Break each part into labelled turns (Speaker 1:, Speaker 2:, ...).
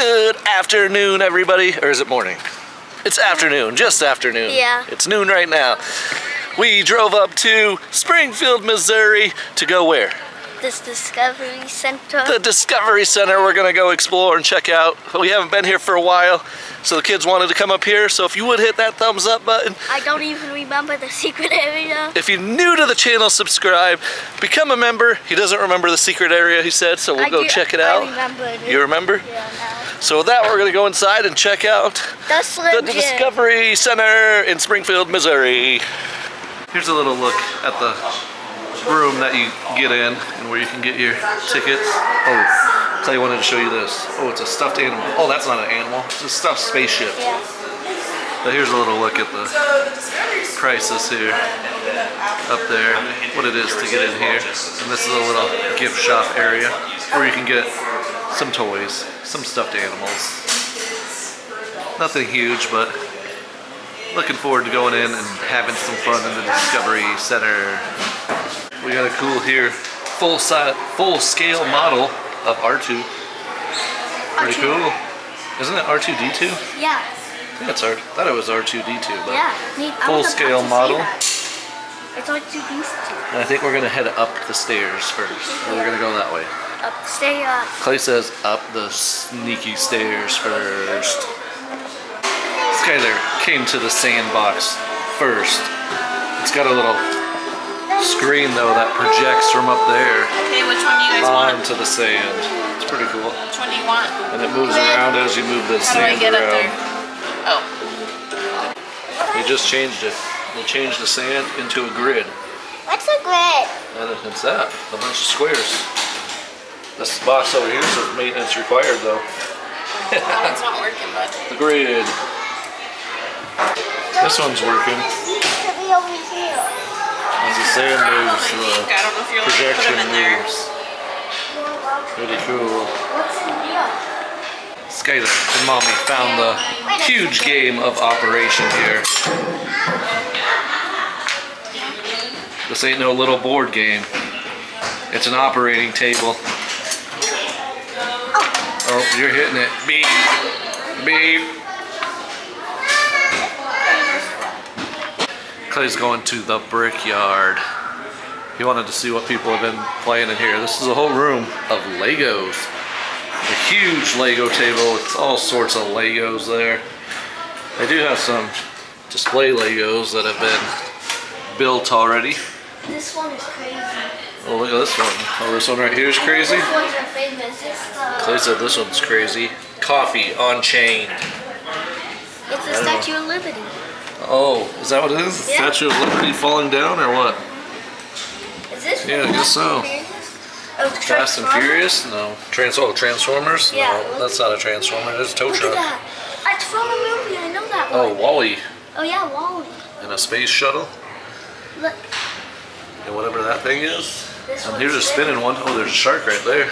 Speaker 1: Good afternoon, everybody. Or is it morning? It's afternoon, just afternoon.
Speaker 2: Yeah.
Speaker 1: It's noon right now. We drove up to Springfield, Missouri to go where?
Speaker 2: This Discovery Center.
Speaker 1: The Discovery Center we're gonna go explore and check out. We haven't been here for a while, so the kids wanted to come up here. So if you would hit that thumbs up button.
Speaker 2: I don't even remember the secret area.
Speaker 1: If you're new to the channel, subscribe. Become a member. He doesn't remember the secret area, he said, so we'll
Speaker 2: I
Speaker 1: go
Speaker 2: do-
Speaker 1: check it
Speaker 2: I
Speaker 1: out.
Speaker 2: remember it.
Speaker 1: You remember?
Speaker 2: Yeah, now.
Speaker 1: So with that, we're gonna go inside and check out
Speaker 2: The
Speaker 1: the Discovery Center in Springfield, Missouri. Here's a little look at the room that you get in and where you can get your tickets. Oh, Clay wanted to show you this. Oh, it's a stuffed animal. Oh, that's not an animal. It's a stuffed spaceship.
Speaker 2: Yeah.
Speaker 1: But here's a little look at the prices here. Up there, what it is to get in here. And this is a little gift shop area where you can get some toys, some stuffed animals. Nothing huge, but looking forward to going in and having some fun in the Discovery Center. We got a cool here, full size, full scale model of R2. Pretty
Speaker 2: R2.
Speaker 1: cool. Isn't it R2D2?
Speaker 2: Yeah.
Speaker 1: I think it's R. Thought it was R2D2, but
Speaker 2: Yeah. Neat. I
Speaker 1: full scale model.
Speaker 2: It's like two beasts.
Speaker 1: And I think we're gonna head up the stairs first. So we're gonna go that way.
Speaker 2: Up, stay up.
Speaker 1: Clay says up the sneaky stairs first. Skylar came to the sandbox first. It's got a little screen though that projects from up there
Speaker 3: Okay, which one do you guys want?
Speaker 1: onto the sand. It's pretty cool.
Speaker 3: Which one do you want?
Speaker 1: And it moves around as you move the
Speaker 3: How do I
Speaker 1: sand
Speaker 3: get up there?
Speaker 1: Around.
Speaker 3: Oh,
Speaker 1: We just changed it. We changed the sand into a grid.
Speaker 2: What's a grid?
Speaker 1: And it's that, a bunch of squares. This box over here says maintenance required though.
Speaker 3: that one's not working, bud.
Speaker 1: The grid. This one's working.
Speaker 2: It used to be over here.
Speaker 1: As the sand moves, the uh,
Speaker 3: don't know if you'll put
Speaker 1: projection
Speaker 3: them in there.
Speaker 1: moves. Pretty cool.
Speaker 2: In
Speaker 1: and Mommy found the huge game of Operation here. This ain't no little board game. It's an operating table. Oh, you're hitting it. Beep. Beep. Clay's going to the brickyard. He wanted to see what people have been playing in here. This is a whole room of Legos. A huge Lego table with all sorts of Legos there. They do have some display Legos that have been built already.
Speaker 2: This one is crazy.
Speaker 1: Oh, look at this one. Oh, this one right here is crazy.
Speaker 2: This one's.
Speaker 1: Clay uh, said this one's crazy. Coffee on chain.
Speaker 2: it's the
Speaker 1: know.
Speaker 2: Statue of Liberty.
Speaker 1: Oh, is that what it is?
Speaker 2: Yeah.
Speaker 1: Statue of Liberty falling down or what?
Speaker 2: Is this
Speaker 1: Yeah, I guess so.
Speaker 2: Oh,
Speaker 1: Fast and Furious? No. Trans oh, Transformers?
Speaker 2: Yeah,
Speaker 1: No, that's not a Transformer. It's a tow truck.
Speaker 2: that. It's from a movie. I know that
Speaker 1: Oh,
Speaker 2: one.
Speaker 1: WALL-E
Speaker 2: Oh yeah, WALL-E.
Speaker 1: in a space shuttle.
Speaker 2: Look.
Speaker 1: And whatever that thing is.
Speaker 2: This
Speaker 1: And here's a spinning one. Oh, there's a shark right there.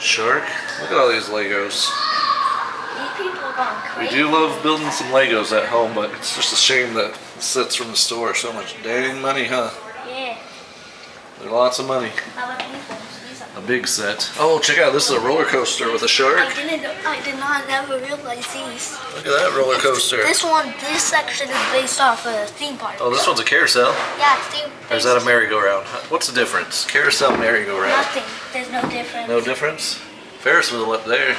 Speaker 1: Shark. Look at all these Legos.
Speaker 2: These people are going
Speaker 1: We do love building some Legos at home, but it's just a shame that it sits from the store so much dang money, huh? There's lots of money.
Speaker 2: How about these ones? These are.
Speaker 1: A big set. Oh, check out this is a roller coaster with a shark.
Speaker 2: I didn't. I did not never realize these.
Speaker 1: Look at that roller coaster.
Speaker 2: This one, this section is based off a theme park.
Speaker 1: Oh, this one's a carousel.
Speaker 2: Yeah, it's theme.
Speaker 1: Or is that a merry-go-round? What's the difference? Carousel, merry-go-round.
Speaker 2: Nothing. There's no difference.
Speaker 1: No difference? Ferris wheel up there.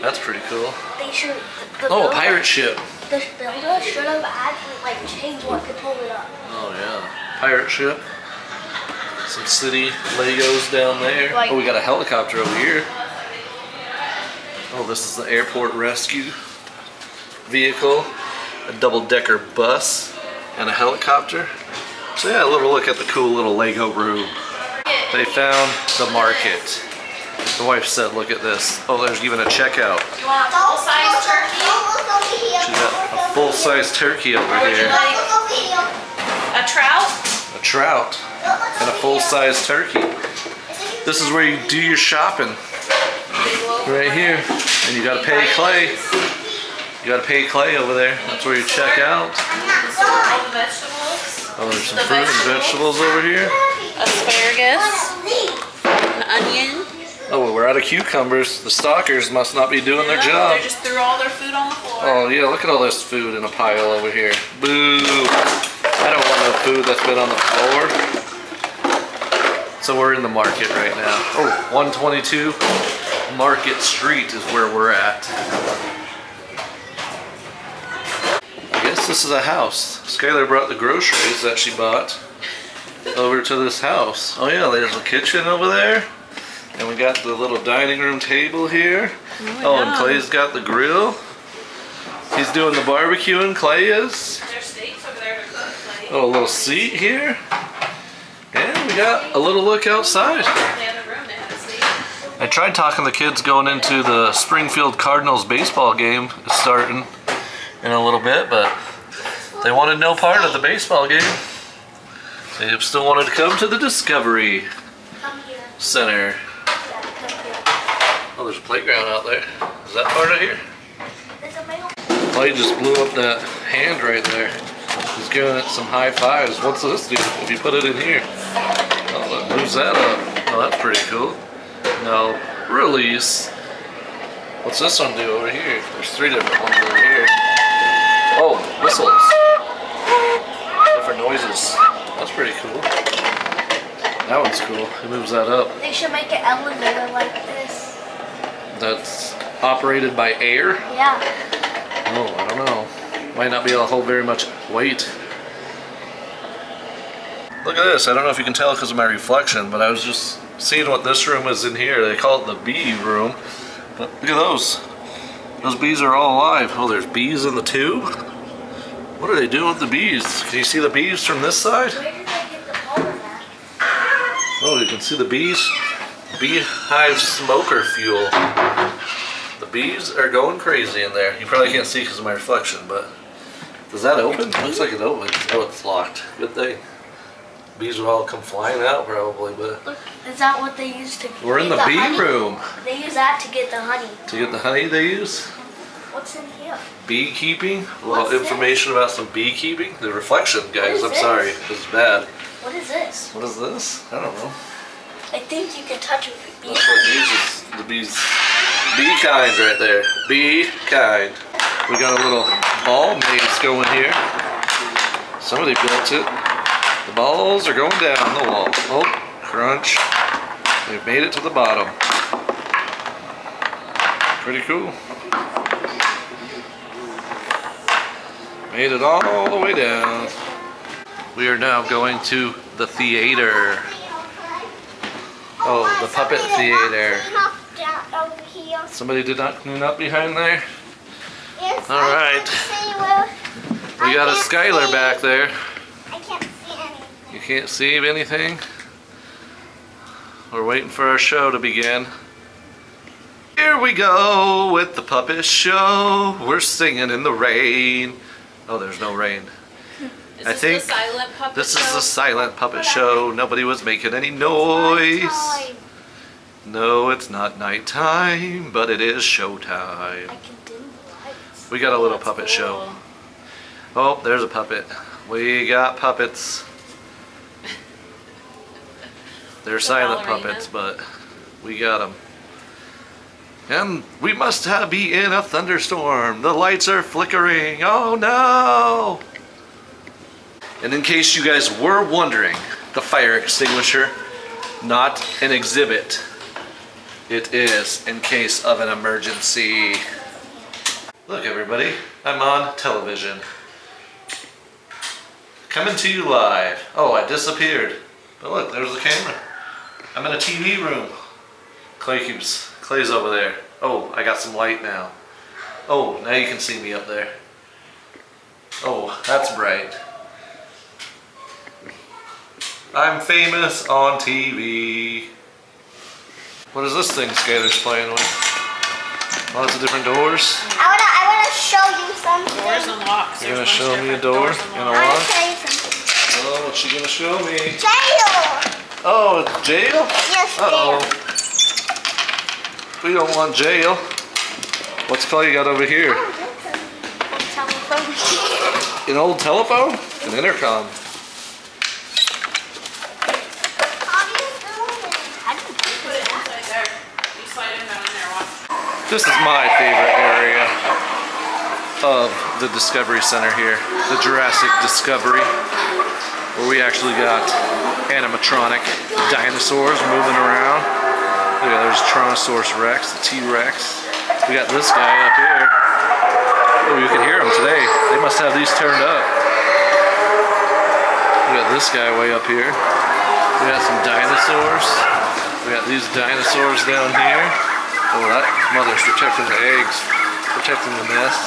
Speaker 1: That's pretty cool.
Speaker 2: They should. The, the
Speaker 1: Oh, a pirate ship.
Speaker 2: The builder should have actually like changed what could pull it up.
Speaker 1: Oh yeah, pirate ship. Some city Legos down there.
Speaker 2: Right.
Speaker 1: Oh, we got a helicopter over here. Oh, this is the airport rescue vehicle, a double-decker bus, and a helicopter. So yeah, a little look at the cool little Lego room. They found the market. The wife said, look at this. Oh, there's even a checkout.
Speaker 3: You want a full-size turkey?
Speaker 1: She got a full-size turkey over here,
Speaker 3: A trout?
Speaker 1: a trout, and a full-size turkey. This is where you do your shopping. Right here. And you gotta pay Clay. You gotta pay Clay over there. That's where you check out.
Speaker 3: Vegetables.
Speaker 1: Oh, there's some fruit and vegetables over here.
Speaker 3: Asparagus. An onion.
Speaker 1: Oh, well, we're out of cucumbers. The stalkers must not be doing their job.
Speaker 3: They just threw all their food on the floor.
Speaker 1: Oh yeah, look at all this food in a pile over here. Boo! I don't want no food that's been on the floor. So we're in the market right now. Oh, 122 Market Street is where we're at. I guess this is a house. Skylar brought the groceries that she bought over to this house. Oh yeah, there's a kitchen over there. And we got the little dining room table here. Oh, and. Clay's got the grill. He's doing the barbecuing, Clay is.
Speaker 3: There's steaks over there to cook. Like,
Speaker 1: Oh, a little seat here. Got a little look outside.
Speaker 3: in the other room they had a steak.
Speaker 1: I tried talking the kids going into the Springfield Cardinals baseball game starting in a little bit, but they wanted no part of the baseball game. They still wanted to come to the Discovery Center.
Speaker 2: Yeah, come here.
Speaker 1: Oh, there's a playground out there. Is that part of here? Clay just blew up that hand right there. He's giving it some high fives. What's this do if you put it in here? Oh, uh, that moves that up. Oh, that's pretty cool. Now, release. What's this one do over here? There's three different ones over here. Oh, whistles. Different noises. That's pretty cool. That one's cool. It moves that up.
Speaker 2: They should make an elevator like this.
Speaker 1: That's operated by air.
Speaker 2: Yeah.
Speaker 1: Oh, I don't know. Might not be able to hold very much weight. Look at this. I don't know if you can tell because of my reflection, but I was just seeing what this room is in here. They call it the bee room. But look at those. Those bees are all alive. Oh, there's bees in the tube? What are they doing with the bees? Can you see the bees from this side?
Speaker 2: Where did they get the pollen at?
Speaker 1: Oh, you can see the bees. Beehive smoker fuel. The bees are going crazy in there. You probably can't see because of my reflection, but does that open? Looks like it opens. Oh, it's locked. Good thing. Bees will all come flying out probably, but
Speaker 2: Look, is that what they use to
Speaker 1: we're in
Speaker 2: get
Speaker 1: the bee
Speaker 2: honey?
Speaker 1: room
Speaker 2: They use that to get the honey.
Speaker 1: to get the honey they use.
Speaker 2: What's in here?
Speaker 1: Beekeeping. A little
Speaker 2: What's this?
Speaker 1: information about some beekeeping. The reflection, guys. I'm
Speaker 2: this?
Speaker 1: sorry. it's bad.
Speaker 2: What is this?
Speaker 1: What is this? I don't know.
Speaker 2: I think you can touch it with bee
Speaker 1: That's what
Speaker 2: honey.
Speaker 1: uses the bees. Be kind right there. Be kind. We got a little ball maze going here. Somebody built it. The balls are going down the wall. Oh, crunch. They've made it to the bottom. Pretty cool. Made it all the way down. We are now going to the theater. Oh, oh the puppet theater. Somebody did not clean up behind there. All right. We got a Skylar back there.
Speaker 2: I can't see anything.
Speaker 1: You can't see anything. We're waiting for our show to begin. Here we go with the puppet show. We're singing in the rain. Oh, there's no rain.
Speaker 3: Is
Speaker 1: I
Speaker 3: this
Speaker 1: think
Speaker 3: the silent puppet
Speaker 1: This
Speaker 3: show?
Speaker 1: is a silent puppet show. Nobody was making any noise.
Speaker 2: Time.
Speaker 1: No, it's not nighttime, but it is
Speaker 2: I
Speaker 1: showtime.
Speaker 2: can dim the lights.
Speaker 1: We got a little
Speaker 3: That's
Speaker 1: puppet
Speaker 3: cool.
Speaker 1: show. Oh, there's a puppet. We got puppets. They're
Speaker 3: The
Speaker 1: silent
Speaker 3: ballerina.
Speaker 1: puppets, but we got them. And we must have, be in a thunderstorm. The lights are flickering. Oh no! And in case you guys were wondering, the fire extinguisher, not an exhibit. It is in case of an emergency. Look everybody, I'm on television. Coming to you live. Oh, I disappeared. But look, there's the camera. I'm in a TV room. Clay keeps, Clay's over there. Oh, I got some light now. Oh, now you can see me up there. Oh, that's bright. I'm famous on TV. What is this thing Skylar's playing with? Oh, Lots of different doors.
Speaker 2: I wanna, I wanna show you something.
Speaker 3: Doors and locks.
Speaker 1: You're gonna show me a
Speaker 3: different
Speaker 1: door
Speaker 3: doors
Speaker 1: and a
Speaker 2: I
Speaker 3: locks.
Speaker 2: wanna
Speaker 1: lock?
Speaker 2: show you something.
Speaker 1: Oh, what's she gonna show me?
Speaker 2: Jail.
Speaker 1: Oh, it's jail?
Speaker 2: Yes,
Speaker 1: Uh-oh. We don't want jail. What's call you got over here? An old telephone? An intercom.
Speaker 2: How do you do it? How do you do
Speaker 3: Put it
Speaker 2: that?
Speaker 3: inside there.
Speaker 1: This is my favorite area of the Discovery Center here, the Jurassic Discovery, where we actually got animatronic dinosaurs moving around. Look at there's Tyrannosaurus Rex, the T-Rex. We got this guy up here. Oh, you can hear them today. They must have these turned up. We got this guy way up here. We got some dinosaurs. We got these dinosaurs down here. Oh, that mother's protecting the eggs, protecting the nest.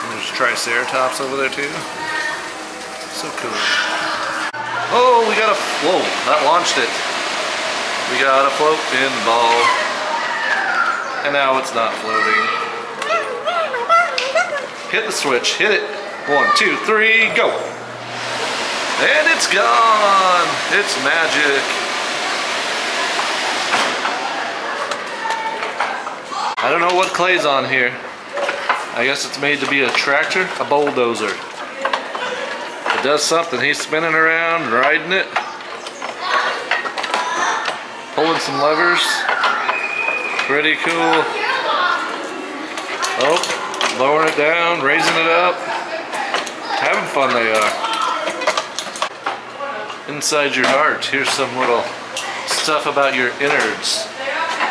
Speaker 1: And there's Triceratops over there too. So cool. Oh, we got a, whoa, that launched it. We got a floating ball. And now it's not floating. Hit the switch, hit it. One, two, three, go. And it's gone. It's magic. I don't know what clay's on here. I guess it's made to be a tractor, a bulldozer. It does something. He's spinning around, riding it. Pulling some levers. Pretty cool. Oh, lowering it down, raising it up. Having fun they are. Inside your heart, here's some little stuff about your innards.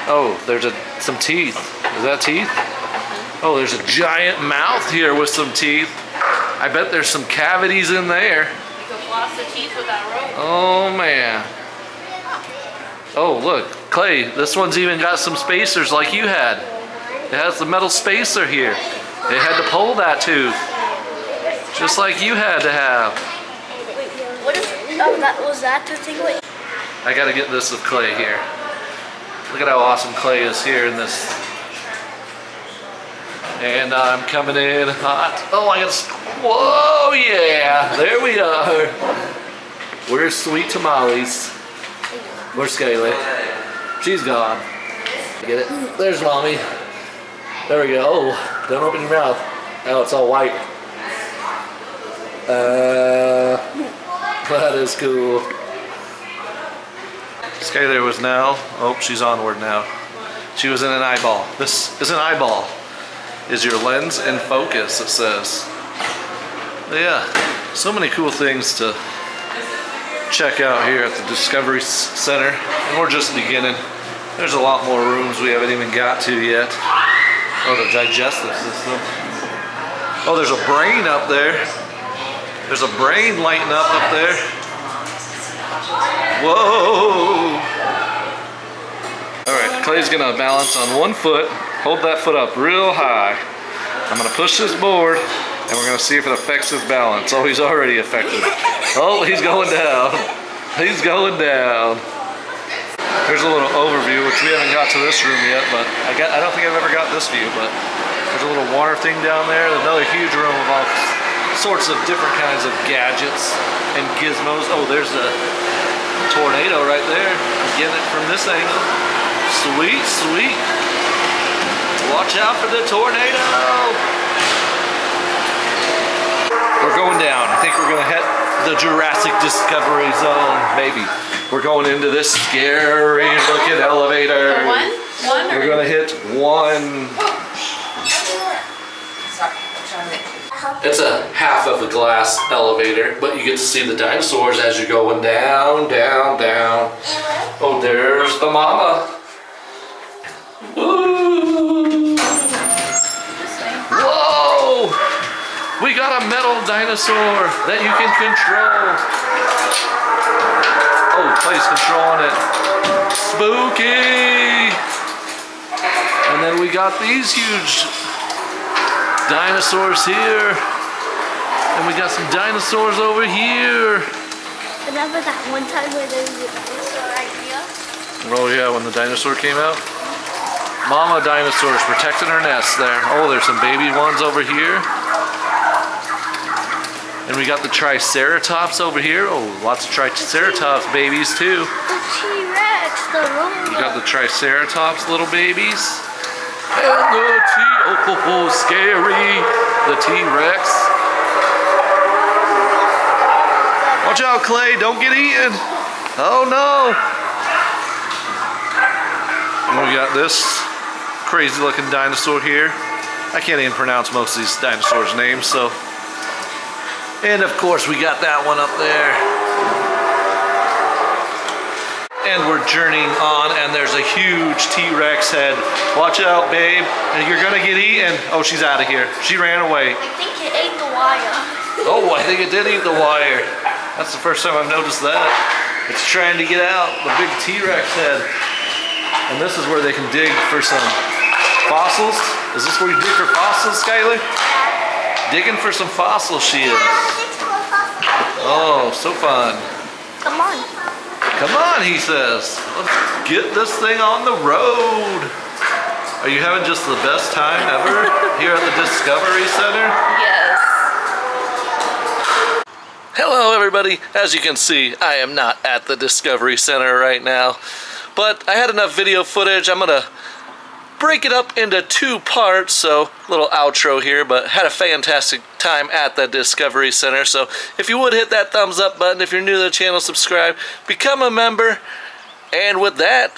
Speaker 1: Oh, there's a some teeth. Is that teeth? Oh, there's a giant mouth here with some teeth. I bet there's some cavities in there.
Speaker 3: You could floss the teeth with that rope.
Speaker 1: Oh man. Oh look, Clay, this one's even got some spacers like you had. It has the metal spacer here. They had to pull that tooth. Just like you had to have.
Speaker 2: What is, oh, that, was that the thing? Wait.
Speaker 1: I gotta get this with Clay here. Look at how awesome Clay is here in this. And I'm coming in hot. Oh, I gotta, whoa, yeah, there we are. Where's Sweet Tamales? Where's Scaly? She's gone. Get it? There's Mommy. There we go. Oh, don't open your mouth. Oh, it's all white. Uh, that is cool. Skylar was now, oh, she's onward now. She was in an eyeball. This is an eyeball. Is your lens in focus, it says. Yeah, so many cool things to check out here at the Discovery Center. And we're just beginning. There's a lot more rooms we haven't even got to yet. Oh, the digestive system. Oh, there's a brain up there. There's a brain lighting up up there. Whoa! All right, Clay's gonna balance on one foot. Hold that foot up real high. I'm gonna push this board, and we're gonna see if it affects his balance. Oh, he's already affected. Oh, he's going down. He's going down. Here's a little overview, which we haven't got to this room yet, but I got I don't think I've ever got this view, but there's a little water thing down there. Another huge room of all sorts of different kinds of gadgets and gizmos. Oh, there's a tornado right there. Getting it from this angle. Sweet, sweet. Watch out for the tornado. We're going down. I think we're gonna hit the Jurassic Discovery Zone, maybe. We're going into this scary looking elevator.
Speaker 3: The one? One or?
Speaker 1: We're gonna hit one. It's a half of a glass elevator, but you get to see the dinosaurs as you're going down, down, down. Oh, there's the mama. Woo! Whoa! We got a metal dinosaur that you can control. Oh, Clay's controlling it. Spooky! And then we got these huge dinosaurs here. And we got some dinosaurs over here.
Speaker 2: Remember that one time where there was a dinosaur idea?
Speaker 1: Oh yeah, when the dinosaur came out. Mama dinosaurs protecting her nest there. Oh, there's some baby ones over here. And we got the Triceratops over here. Oh, lots of Triceratops babies too.
Speaker 2: The T-Rex, the
Speaker 1: We got the Triceratops little babies. And the T, oh, oh, oh scary. The T-Rex. Watch out, Clay, don't get eaten. Oh no! And we got this crazy looking dinosaur here. I can't even pronounce most of these dinosaurs' names, so. And of course, we got that one up there. And we're journeying on, and there's a huge T-Rex head. Watch out, babe. And you're gonna get eaten. Oh, she's out of here. She ran away.
Speaker 2: I think it ate the wire.
Speaker 1: Oh, I think it did eat the wire. That's the first time I've noticed that. It's trying to get out, the big T-Rex head. And this is where they can dig for some fossils. Is this where you dig for fossils, Skylar? Digging for some fossils she is. Oh, so fun.
Speaker 2: Come on.
Speaker 1: Come on, he says. Let's get this thing on the road. Are you having just the best time ever here at the Discovery Center?
Speaker 3: Yes.
Speaker 1: Hello everybody. As you can see, I am not at the Discovery Center right now, but I had enough video footage. I'm gonna break it up into two parts, so little outro here, but had a fantastic time at the Discovery Center. So if you would hit that thumbs up button, if you're new to the channel, subscribe, become a member, and with that,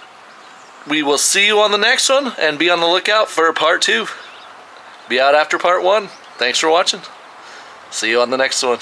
Speaker 1: we will see you on the next one, and be on the lookout for part two. Be out after part one. Thanks for watching. See you on the next one.